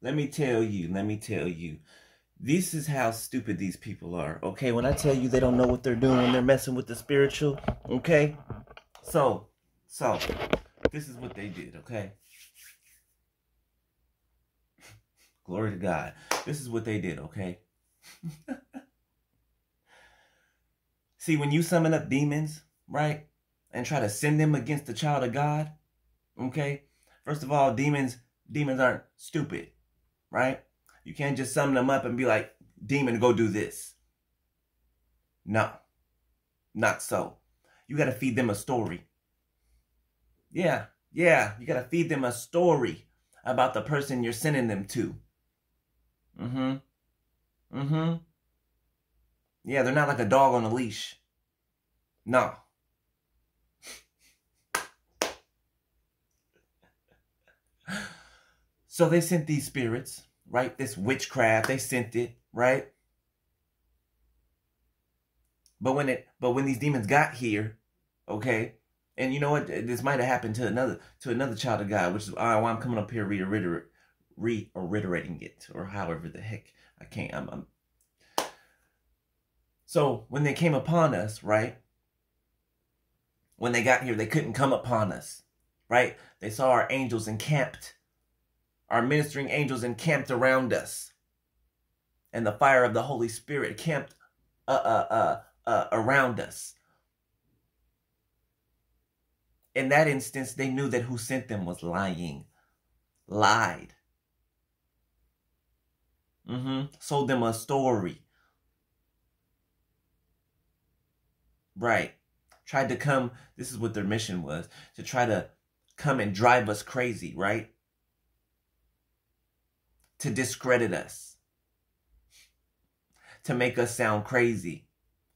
let me tell you, let me tell you. This is how stupid these people are, okay? When I tell you they don't know what they're doing when they're messing with the spiritual, okay? So, so, this is what they did, okay? Glory to God. This is what they did, okay? See, when you summon up demons, right, and try to send them against the child of God, okay? First of all, demons, demons aren't stupid, right? You can't just sum them up and be like, demon, go do this. No, not so. You got to feed them a story. Yeah, yeah, you got to feed them a story about the person you're sending them to. Mm-hmm. Mm-hmm. Yeah, they're not like a dog on a leash. No. So they sent these spirits, right? This witchcraft, they sent it, right? But when it but when these demons got here, okay, and you know what? This might have happened to another to another child of God, which is uh, why I'm coming up here reiterating reiterating it, or however the heck I can't. I'm, I'm. So when they came upon us, right? When they got here, they couldn't come upon us, right? They saw our angels encamped, our ministering angels encamped around us, and the fire of the Holy Spirit camped uh, uh, uh, uh, around us. In that instance, they knew that who sent them was lying, lied. Mm-hmm. Sold them a story. Right. Tried to come, this is what their mission was, to try to come and drive us crazy, right? To discredit us. To make us sound crazy.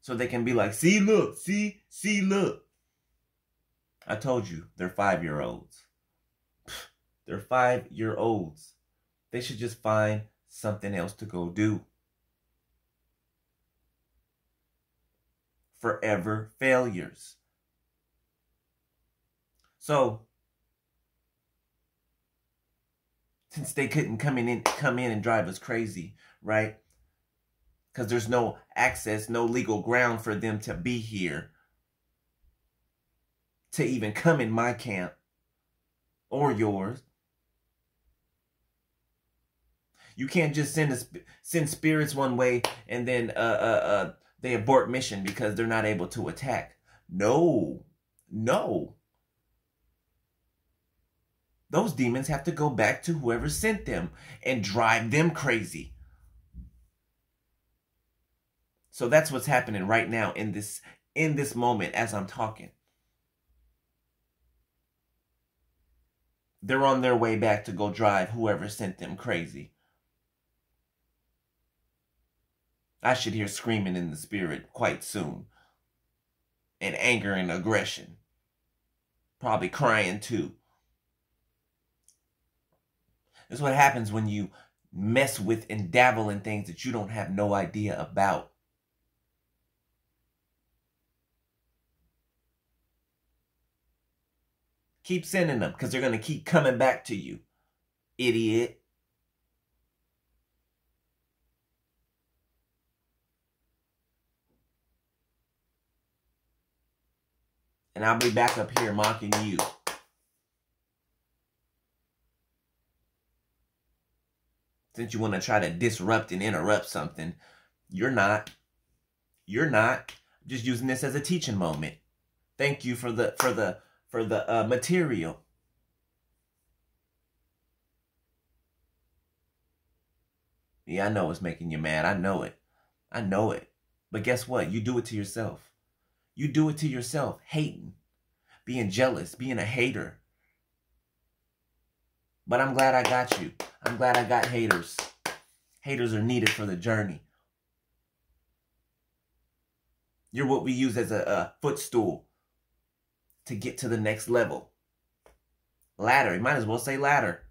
So they can be like, see, look, see, see, look. I told you, they're five year olds. They're five year olds. They should just find something else to go do. Forever failures. So, since they couldn't come in, and come in and drive us crazy, right? Because there's no access, no legal ground for them to be here, to even come in my camp or yours. You can't just send a, send spirits one way and then uh, uh, uh, they abort mission because they're not able to attack. No, no. Those demons have to go back to whoever sent them and drive them crazy. So that's what's happening right now in this in this moment as I'm talking. They're on their way back to go drive whoever sent them crazy. I should hear screaming in the spirit quite soon. And anger and aggression. Probably crying too. Is what happens when you mess with and dabble in things that you don't have no idea about. Keep sending them because they're going to keep coming back to you, idiot. and I'll be back up here mocking you. Since you want to try to disrupt and interrupt something, you're not. You're not. Just using this as a teaching moment. Thank you for the for the for the uh, material. Yeah, I know it's making you mad. I know it. I know it. But guess what? You do it to yourself. You do it to yourself, hating, being jealous, being a hater. But I'm glad I got you. I'm glad I got haters. Haters are needed for the journey. You're what we use as a, a footstool to get to the next level. Ladder. You might as well say ladder.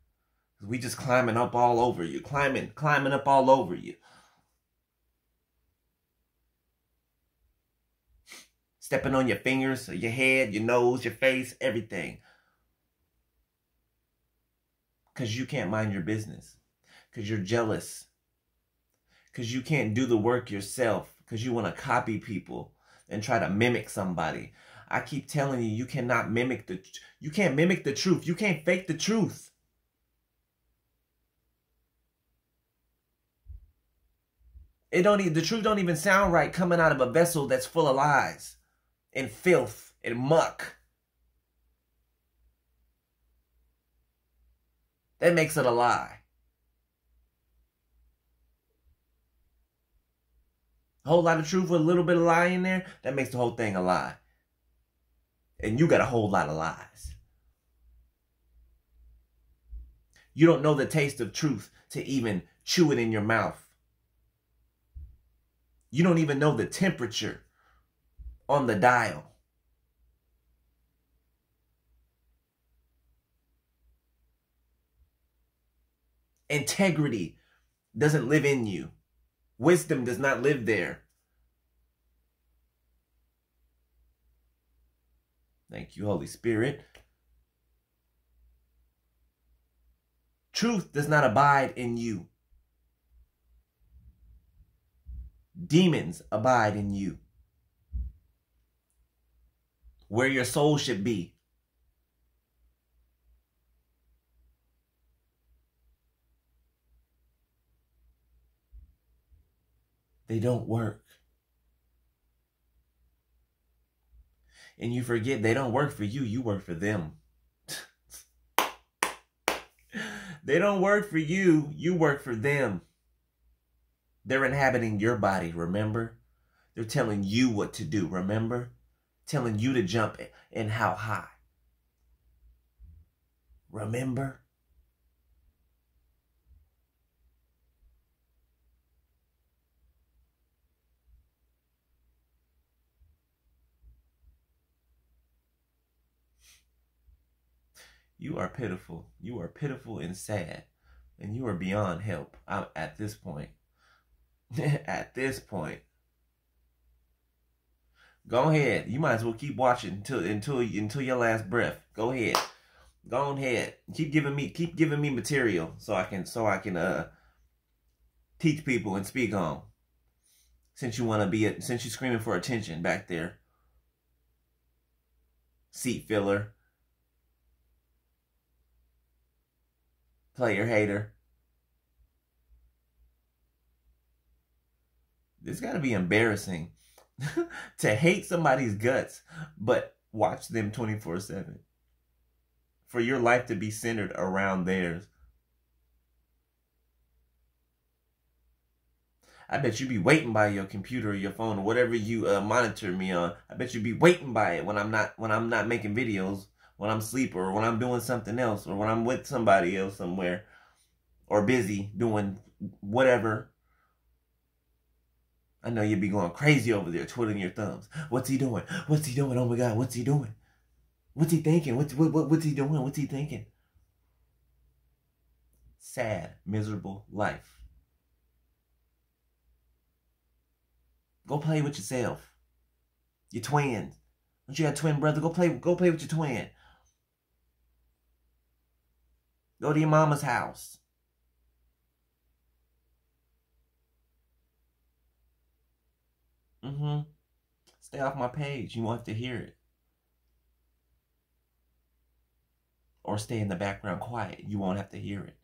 We just climbing up all over you. Climbing, climbing up all over you. stepping on your fingers, your head, your nose, your face, everything. Because you can't mind your business. because you're jealous, because you can't do the work yourself, because you want to copy people and try to mimic somebody. I keep telling you, you cannot mimic the you can't mimic the truth. You can't fake the truth. It don't even, the truth don't even sound right coming out of a vessel that's full of lies and filth and muck. That makes it a lie. A whole lot of truth with a little bit of lie in there, that makes the whole thing a lie. And you got a whole lot of lies. You don't know the taste of truth to even chew it in your mouth. You don't even know the temperature on the dial. Integrity doesn't live in you. Wisdom does not live there. Thank you, Holy Spirit. Truth does not abide in you. Demons abide in you. Where your soul should be. They don't work. And you forget they don't work for you, you work for them. they don't work for you, you work for them. They're inhabiting your body, remember? They're telling you what to do, remember? Telling you to jump and how high. Remember? You are pitiful. You are pitiful and sad. And you are beyond help I'm at this point. at this point. Go ahead. You might as well keep watching until until until your last breath. Go ahead. Go ahead. Keep giving me keep giving me material so I can so I can uh teach people and speak on. Since you want to be a, since you're screaming for attention back there. Seat filler. Player hater. It's got to be embarrassing to hate somebody's guts, but watch them 24 7. For your life to be centered around theirs. I bet you be waiting by your computer or your phone or whatever you uh, monitor me on. I bet you be waiting by it when I'm not when I'm not making videos, when I'm asleep or when I'm doing something else or when I'm with somebody else somewhere or busy doing whatever I know you'd be going crazy over there, twiddling your thumbs. What's he doing? What's he doing? Oh my God, what's he doing? What's he thinking? What's, what, what, what's he doing? What's he thinking? Sad, miserable life. Go play with yourself. Your twins. Don't you have a twin brother? Go play, go play with your twin. Go to your mama's house. Mm-hmm. Stay off my page. You won't have to hear it. Or stay in the background quiet. You won't have to hear it.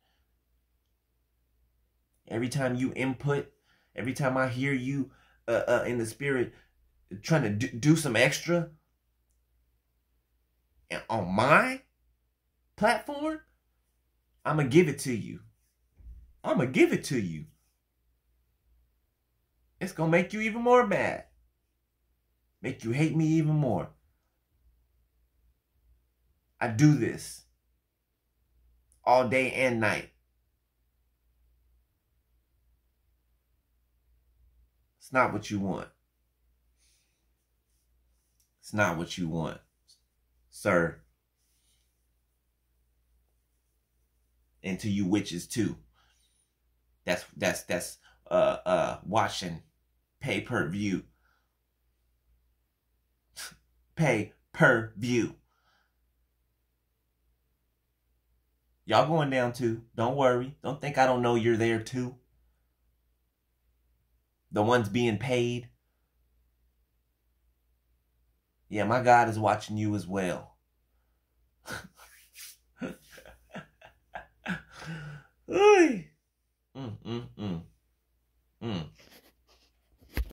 Every time you input, every time I hear you uh, uh, in the spirit trying to do, do some extra and on my platform, I'm going to give it to you. I'm going to give it to you it's going to make you even more mad. Make you hate me even more. I do this all day and night. It's not what you want. It's not what you want, sir. And to you witches too. That's that's that's uh uh watching pay per view. pay per view. Y'all going down too. Don't worry. Don't think I don't know you're there too. The ones being paid. Yeah, my God is watching you as well. Ay. Mm, mm, mm. Mm.